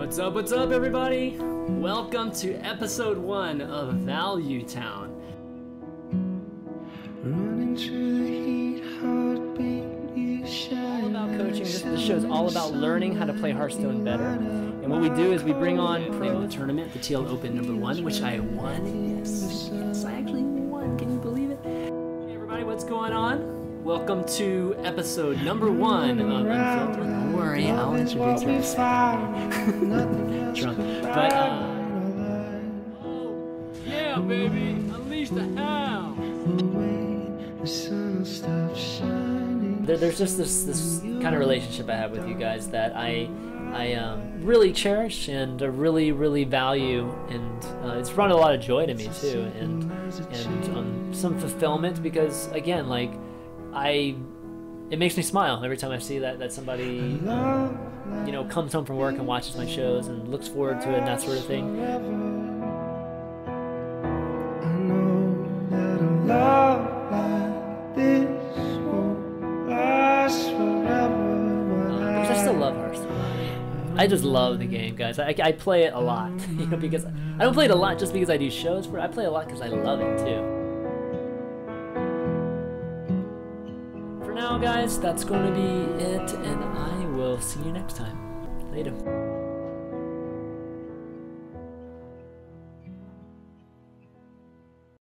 What's up, what's up, everybody? Welcome to episode one of Value Town. Running through the heat, heartbeat, you shine. All about coaching. This the show is all about learning how to play Hearthstone better. And what we do is we bring on playing the tournament, the TL Open number one, which I won. Yes, yes, I actually won. Can you believe it? Hey, everybody, what's going on? Welcome to episode number one of Unfiltered. Don't worry, I'll introduce her. Drunk, but uh, oh, yeah, baby, unleash the hound. The sun will shining. there, there's just this this kind of relationship I have with you guys that I I um, really cherish and uh, really really value, and uh, it's brought a lot of joy to me too, and and um, some fulfillment because again, like I, it makes me smile every time I see that that somebody you know comes home from work and watches my shows and looks forward to it and that sort of thing. I still love Hearthstone. I just love the game, guys. I, I play it a lot, you know, because I don't play it a lot just because I do shows for it. I play a lot because I love it too. Now, guys, that's going to be it, and I will see you next time. Later.